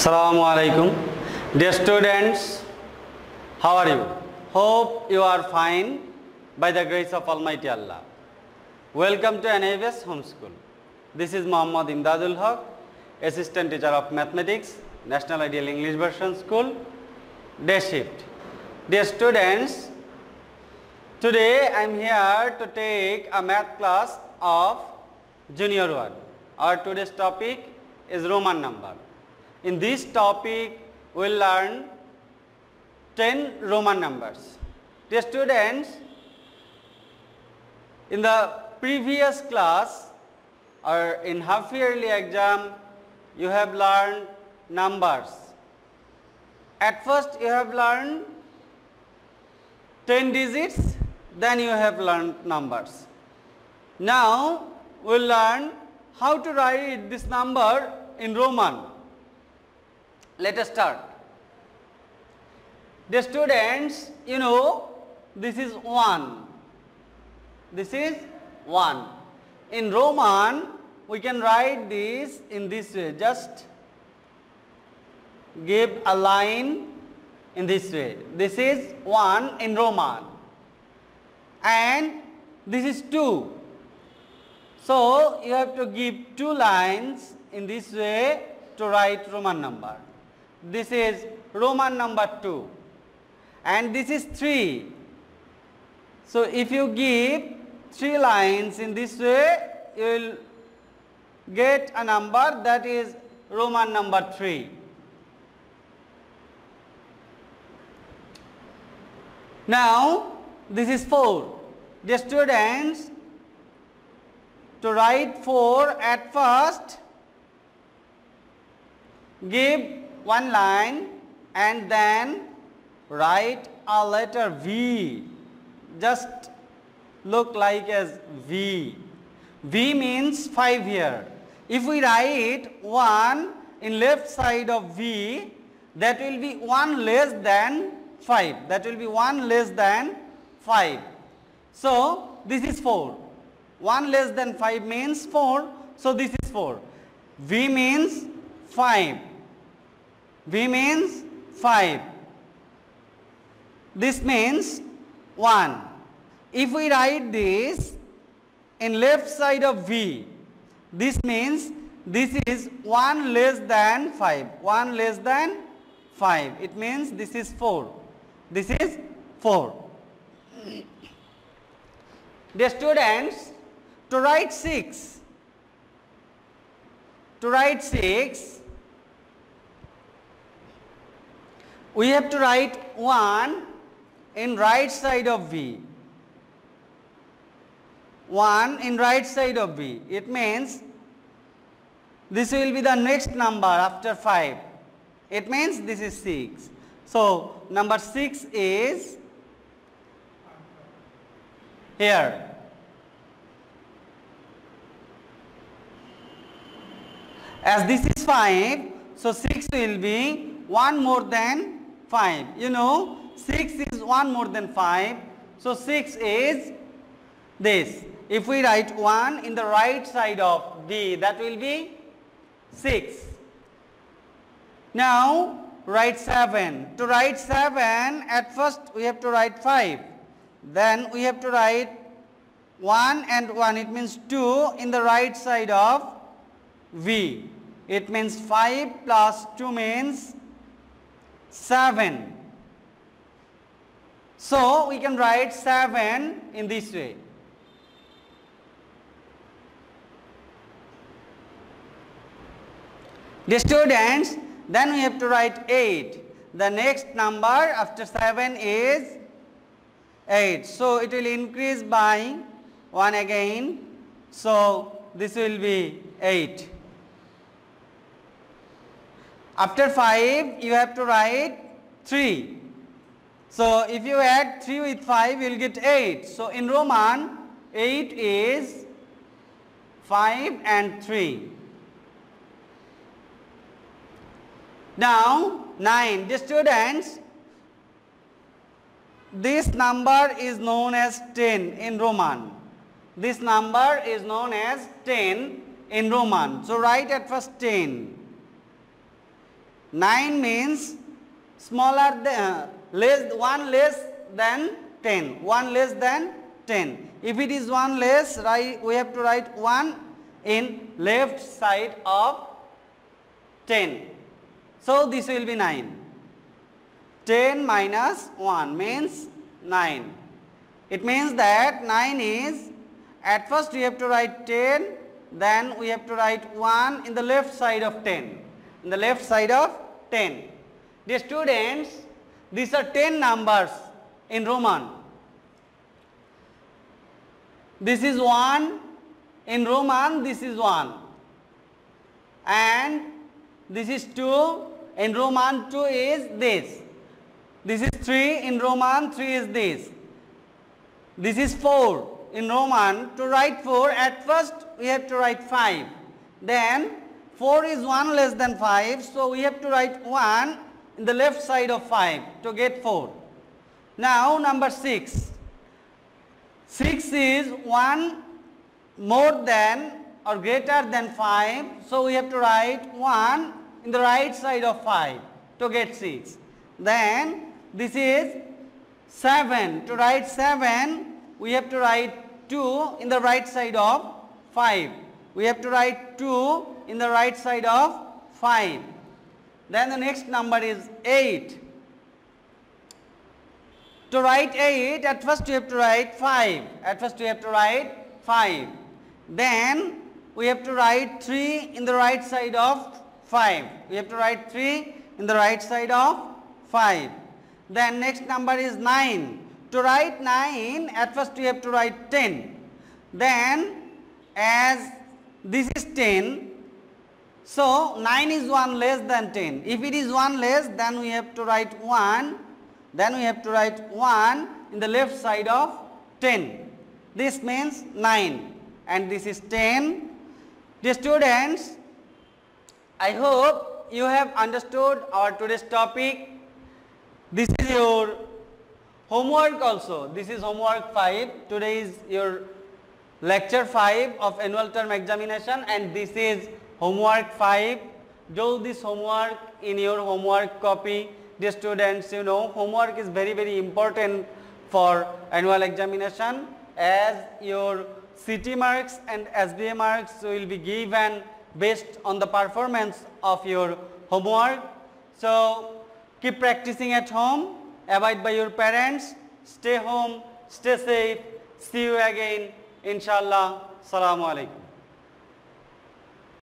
Assalamu alaikum. Dear students, how are you? Hope you are fine by the grace of Almighty Allah. Welcome to NIEVS Homeschool. This is Muhammad Imdadul Haq, Assistant Teacher of Mathematics, National Ideal English Version School, Day Shift. Dear students, today I am here to take a math class of Junior 1. Our today's topic is Roman number. In this topic, we will learn 10 Roman numbers. Dear students, in the previous class or in half yearly exam, you have learned numbers. At first, you have learned 10 digits, then you have learned numbers. Now, we will learn how to write this number in Roman. Let us start. The students, you know, this is 1. This is 1. In Roman, we can write this in this way. Just give a line in this way. This is 1 in Roman. And this is 2. So, you have to give two lines in this way to write Roman number. This is Roman number 2 and this is 3. So, if you give 3 lines in this way, you will get a number that is Roman number 3. Now, this is 4. The students, to write 4 at first, give one line and then write a letter V. Just look like as V. V means 5 here. If we write 1 in left side of V, that will be 1 less than 5. That will be 1 less than 5. So, this is 4. 1 less than 5 means 4. So, this is 4. V means 5. V means 5. This means 1. If we write this in left side of V, this means this is 1 less than 5. 1 less than 5. It means this is 4. This is 4. The students, to write 6, to write 6, we have to write 1 in right side of V. 1 in right side of V. It means this will be the next number after 5. It means this is 6. So, number 6 is here. As this is 5, so 6 will be 1 more than 5. You know, 6 is 1 more than 5. So, 6 is this. If we write 1 in the right side of V, that will be 6. Now, write 7. To write 7, at first we have to write 5. Then we have to write 1 and 1. It means 2 in the right side of V. It means 5 plus 2 means 7. So, we can write 7 in this way. The students, then we have to write 8. The next number after 7 is 8. So, it will increase by 1 again. So, this will be 8. After 5, you have to write 3. So, if you add 3 with 5, you will get 8. So, in Roman, 8 is 5 and 3. Now, 9. The students, this number is known as 10 in Roman. This number is known as 10 in Roman. So, write at first 10. 9 means smaller than, uh, less, 1 less than 10, 1 less than 10. If it is 1 less, right, we have to write 1 in left side of 10. So this will be 9. 10 minus 1 means 9. It means that 9 is, at first we have to write 10, then we have to write 1 in the left side of 10. In the left side of 10. Dear students, these are 10 numbers in Roman. This is 1, in Roman this is 1 and this is 2, in Roman 2 is this. This is 3, in Roman 3 is this. This is 4, in Roman to write 4 at first we have to write 5. Then 4 is 1 less than 5 so we have to write 1 in the left side of 5 to get 4. Now number 6. 6 is 1 more than or greater than 5 so we have to write 1 in the right side of 5 to get 6. Then this is 7 to write 7 we have to write 2 in the right side of 5. We have to write 2 in the right side of 5. Then the next number is 8. To write 8, at first you have to write 5. At first you have to write 5. Then we have to write 3 in the right side of 5. We have to write 3 in the right side of 5. Then next number is 9. To write 9, at first we have to write 10. Then as this is 10, so 9 is 1 less than 10. If it is 1 less, then we have to write 1. Then we have to write 1 in the left side of 10. This means 9 and this is 10. Dear students, I hope you have understood our today's topic. This is your Homework also, this is homework 5. Today is your lecture 5 of annual term examination and this is homework 5. Do this homework in your homework copy. Dear students, you know homework is very very important for annual examination as your CT marks and SBA marks will be given based on the performance of your homework. So keep practicing at home abide by your parents, stay home, stay safe, see you again, ইনশাআল্লাহ সালামু আলাইকুম